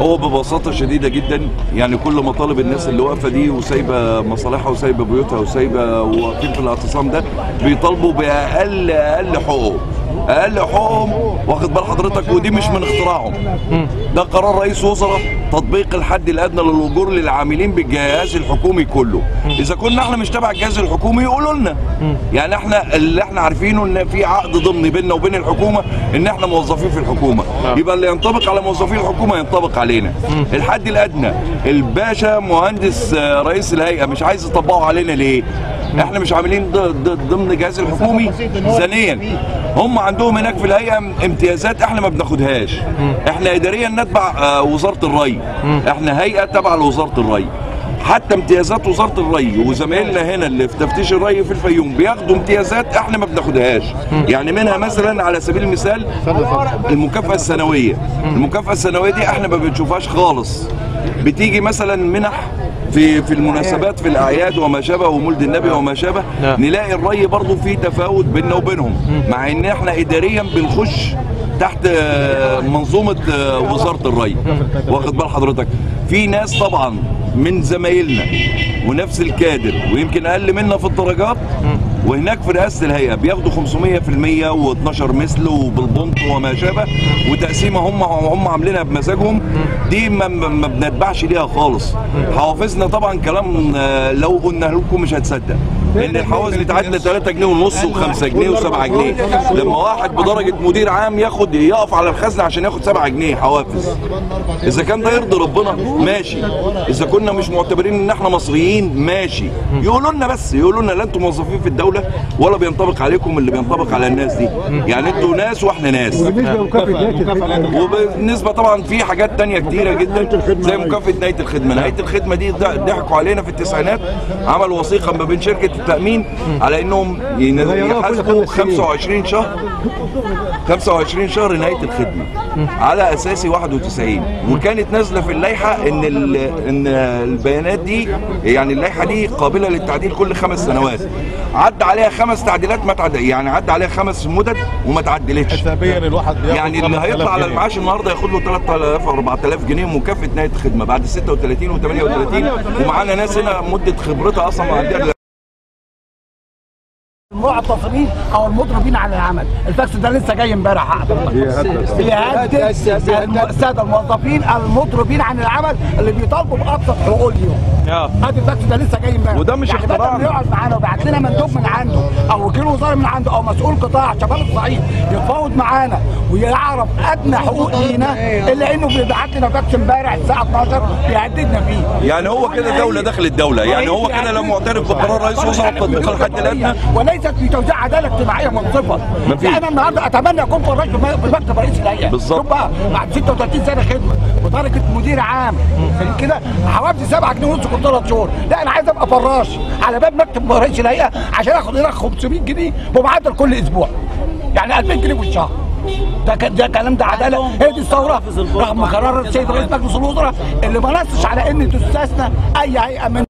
هو ببساطة شديدة جدا يعني كل مطالب الناس اللي واقفة دي وسايبة مصالحها وسايبة بيوتها وسايبة واقفين في الاعتصام ده بيطالبوا بأقل أقل حقوق. أقل حقوقهم واخد بال حضرتك؟ ودي مش من اختراعهم ده قرار رئيس وزراء تطبيق الحد الأدنى للأجور للعاملين بالجهاز الحكومي كله. إذا كنا إحنا مش تبع الجهاز الحكومي يقولوا لنا. يعني إحنا اللي إحنا عارفينه إن في عقد ضمني بيننا وبين الحكومة إن إحنا موظفين في الحكومة. يبقى اللي ينطبق على موظفين الحكومة ينطبق علينا. الحد الأدنى الباشا مهندس آه، رئيس الهيئة مش عايز يطبقه علينا ليه؟ إحنا مش عاملين ضمن الجهاز الحكومي ثانيا هم عندهم هناك في الهيئة امتيازات إحنا ما بناخدهاش. إحنا اداريا نتبع آه، وزارة الري. إحنا هيئة تبع لوزارة الري. حتى امتيازات وزارة الري وزمايلنا هنا اللي في تفتيش الري في الفيوم بياخدوا امتيازات إحنا ما بناخدهاش. يعني منها مثلا على سبيل المثال المكافأة السنوية. المكافأة السنوية دي إحنا ما بنشوفهاش خالص. بتيجي مثلا منح في في المناسبات في الأعياد وما شابه ومولد النبي وما شابه نعم. نلاقي الري برضو في تفاوت بيننا وبينهم. مع إن إحنا اداريا بنخش تحت آه، منظومة آه، وزارة الري. واخد بال حضرتك. في ناس طبعا من زمايلنا ونفس الكادر ويمكن أقل منا في الدرجات وهناك في رئاسة الهيئة بياخدوا 500% و12 مثل وبالبنط وما شابه وتقسيمة هم هم عاملينها بمزاجهم. دي ما, ما بنتبعش ليها خالص. حوافزنا طبعا كلام آه، لو قلنا لكم مش هتصدق. إن الحوافز بتاعتنا 3 جنيه ونص و5 جنيه و7 جنيه. لما واحد بدرجة مدير عام ياخد يقف على الخزنة عشان ياخد 7 جنيه حوافز. إذا كان ده يرضي ربنا ماشي. إذا كنا مش معتبرين إن إحنا مصريين ماشي. يقولوا لنا بس يقولوا لنا لا أنتم موظفين في الدولة ولا بينطبق عليكم اللي بينطبق على الناس دي. يعني أنتوا ناس وإحنا ناس. وبالنسبة طبعا في حاجات تانية كتيرة جدا زي مكافأة نهاية الخدمة. نهاية الخدمة دي ضحكوا علينا في التسعينات. عملوا وثيقة ما بين شركة التأمين على إنهم يحاسبوا 25 شهر. 25 شهر نهايه الخدمة. على اساسي 91 وكانت نازلة في اللائحة إن إن البيانات دي يعني اللائحة دي قابلة للتعديل كل خمس سنوات. عدى عليها خمس تعديلات ما تعد يعني عدى عليها خمس مدد وما تعدلتش. حسابيا الواحد يعني اللي 5000 هيطلع على. المعاش النهارده ياخد له 3000 أو 4000 جنيه مكافاه نهاية الخدمة. بعد 36 و38 ومعانا ناس هنا مدة خبرتها أصلا معديه المعتصمين أو المضربين عن العمل. الفاكس ده لسه جاي امبارح. حضرتك بيهدد السادة الموظفين المضربين عن العمل اللي بيطالبوا بأبسط حقوق اليوم. ادي الفاكس ده لسه جاي امبارح. وده مش يعني اختراع. يقعد معانا ويبعت لنا مندوب من عنده. أو وكيل وزارة من عنده أو مسؤول قطاع شمال الصعيد يتفاوض معانا ويعرف أدنى حقوق لينا إلا إنه بيبعت لنا فاكس امبارح الساعة 12 بيهددنا فيه. يعني هو كده دولة داخل الدولة يعني هو كده لو معترف بقرار رئيس وزراء تطبيق الحد الادنى وليست في توزيع عدالة اجتماعية منصفة. مفيش. أنا النهارده أتمنى أكون فراش في مكتب رئيس الهيئه بالظبط. بعد 36 سنة خدمة ودرجه مدير عام. فاهم كده حوافزي 7 جنيه ونص كل ثلاث شهور لا أنا عايز أبقى فراش على باب مكتب رئيس الهيئه عشان آخد هنا 500 جنيه بمعدل كل أسبوع. يعني 2000 جنيه في الشهر. ده ده كلام ده عدالة. هي دي الثورة. رغم قرار السيد رئيس مجلس الوزراء اللي ما نصش على إن تستثنى أي هيئة من